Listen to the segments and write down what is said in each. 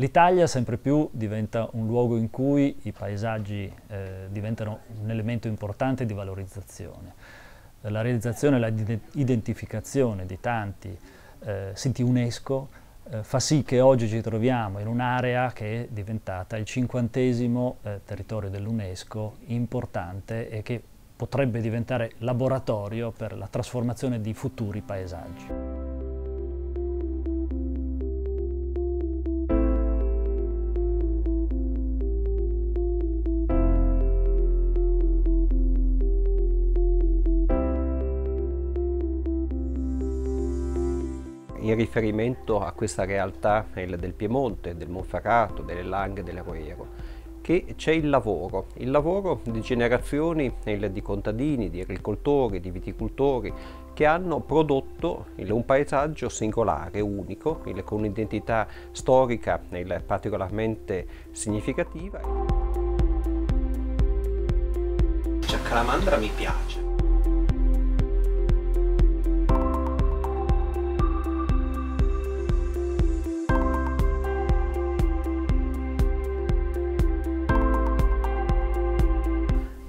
L'Italia sempre più diventa un luogo in cui i paesaggi eh, diventano un elemento importante di valorizzazione. La realizzazione e l'identificazione di tanti eh, siti UNESCO eh, fa sì che oggi ci troviamo in un'area che è diventata il cinquantesimo eh, territorio dell'UNESCO importante e che potrebbe diventare laboratorio per la trasformazione di futuri paesaggi. In riferimento a questa realtà del Piemonte, del Monferrato, delle Langhe, dell'Eroero, che c'è il lavoro, il lavoro di generazioni di contadini, di agricoltori, di viticoltori che hanno prodotto un paesaggio singolare, unico, con un'identità storica particolarmente significativa. Cioè, Calamandra mi piace,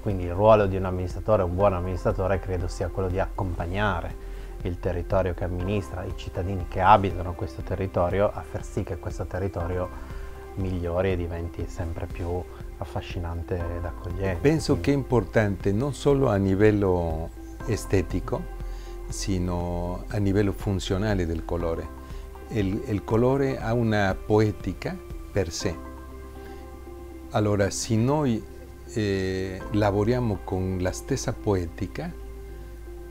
Quindi il ruolo di un amministratore, un buon amministratore, credo sia quello di accompagnare il territorio che amministra, i cittadini che abitano questo territorio, a far sì che questo territorio migliori e diventi sempre più affascinante ed accogliente. Penso che è importante non solo a livello estetico, sino a livello funzionale del colore. Il, il colore ha una poetica per sé. Allora, se noi eh, lavoriamo con la stessa poetica,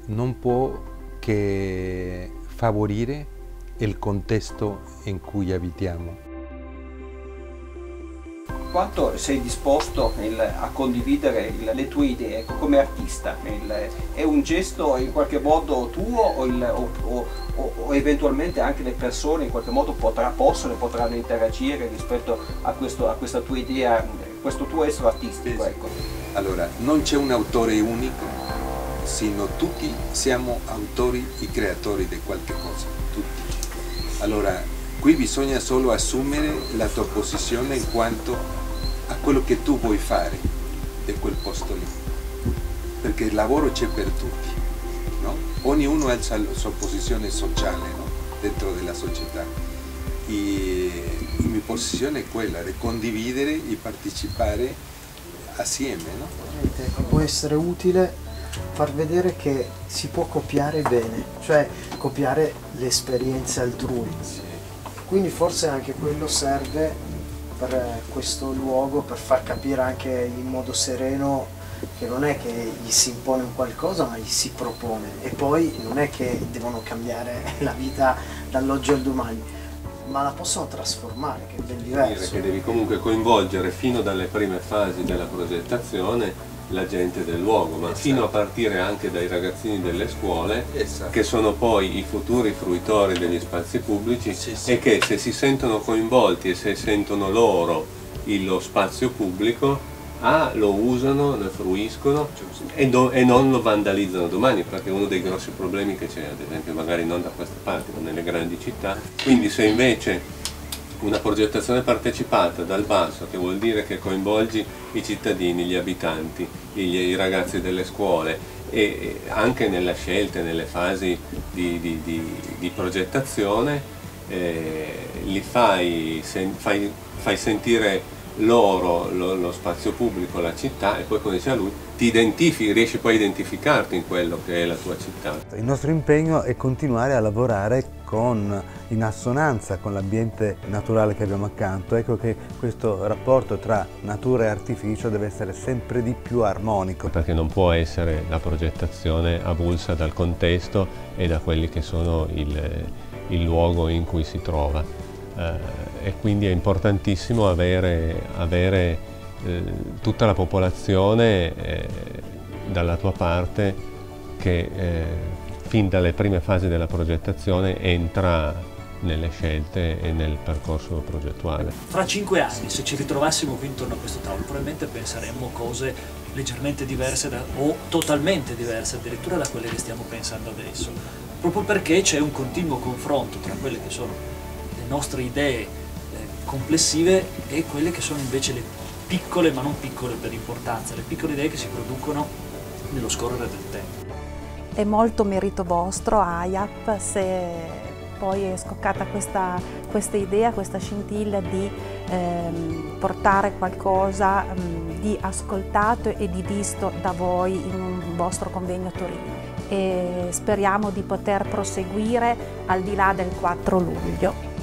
non può che favorire il contesto in cui abitiamo. Quanto sei disposto il, a condividere il, le tue idee come artista? Il, è un gesto in qualche modo tuo o, o, o, o, eventualmente anche le persone in qualche modo potrà, possono e potranno interagire rispetto a, questo, a questa tua idea questo tuo essere artistico. Ecco. Allora, non c'è un autore unico, sino tutti siamo autori e creatori di qualche cosa, tutti. Allora, qui bisogna solo assumere la tua posizione in quanto a quello che tu vuoi fare di quel posto lì, perché il lavoro c'è per tutti, no? ognuno ha la sua posizione sociale no? dentro della società. E la mia posizione è quella di condividere e partecipare assieme. No? Può essere utile far vedere che si può copiare bene, cioè copiare le esperienze altrui. Quindi forse anche quello serve per questo luogo, per far capire anche in modo sereno che non è che gli si impone un qualcosa ma gli si propone e poi non è che devono cambiare la vita dall'oggi al domani ma la possono trasformare, che è ben diverso. Che devi comunque coinvolgere fino dalle prime fasi della progettazione la gente del luogo, ma esatto. fino a partire anche dai ragazzini delle scuole esatto. che sono poi i futuri fruitori degli spazi pubblici sì, sì. e che se si sentono coinvolti e se sentono loro lo spazio pubblico A lo usano, ne fruiscono e, do, e, non lo vandalizzano domani perché è uno dei grossi problemi che c'è ad esempio magari non da queste parti ma nelle grandi città. Quindi se invece una progettazione partecipata dal basso che vuol dire che coinvolgi i cittadini, gli abitanti, i, i ragazzi delle scuole e anche nelle scelte, nelle fasi di, di, di, di progettazione eh, li fai, sen, fai, fai sentire loro lo, lo, spazio pubblico, la città e poi come diceva lui ti identifichi, riesci poi a identificarti in quello che è la tua città. Il nostro impegno è continuare a lavorare con, in assonanza con l'ambiente naturale che abbiamo accanto. Ecco che questo rapporto tra natura e artificio deve essere sempre di più armonico. Perché non può essere la progettazione avulsa dal contesto e da quelli che sono il, il luogo in cui si trova eh, e quindi è importantissimo avere, avere eh, tutta la popolazione eh, dalla tua parte che eh, fin dalle prime fasi della progettazione entra nelle scelte e nel percorso progettuale. Fra cinque anni, se ci ritrovassimo qui intorno a questo tavolo, probabilmente penseremmo cose leggermente diverse da, o totalmente diverse addirittura da quelle che stiamo pensando adesso, proprio perché c'è un continuo confronto tra quelle che sono nostre idee complessive e quelle che sono invece le piccole, ma non piccole per importanza, le piccole idee che si producono nello scorrere del tempo. È molto merito vostro, AIAP, se poi è scoccata questa, questa idea, questa scintilla di ehm, portare qualcosa mh, di ascoltato e di visto da voi in un vostro convegno a Torino e speriamo di poter proseguire al di là del 4 luglio.